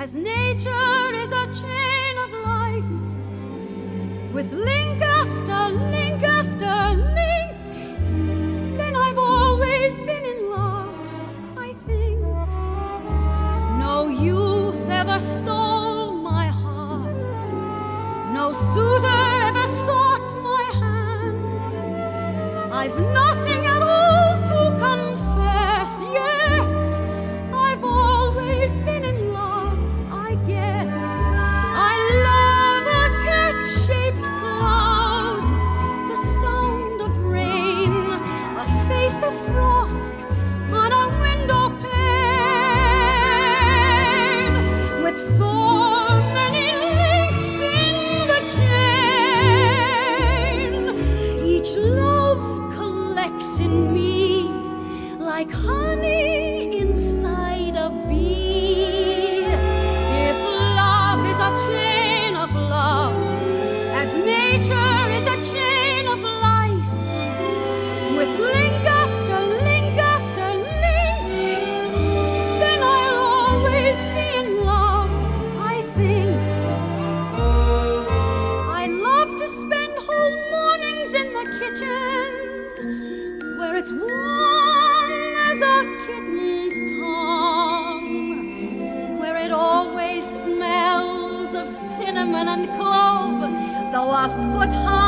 as nature is a chain of life with link after link after link. Then I've always been in love, I think. No youth ever stole my heart, no suitor ever sought my hand. I've not. kitchen where it's warm as a kitten's tongue, where it always smells of cinnamon and clove, though a foot high.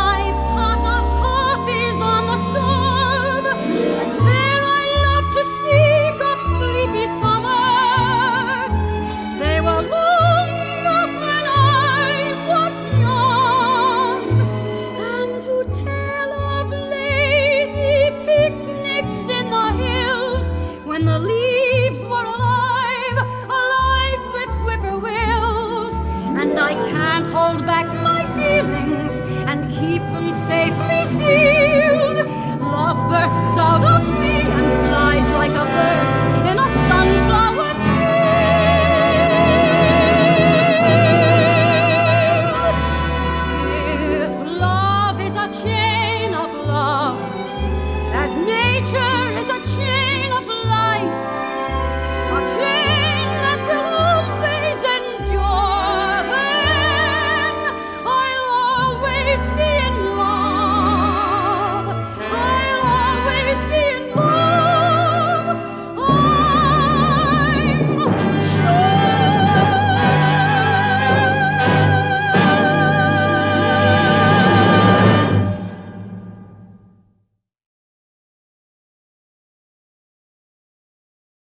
keep them safely sealed. Love bursts out of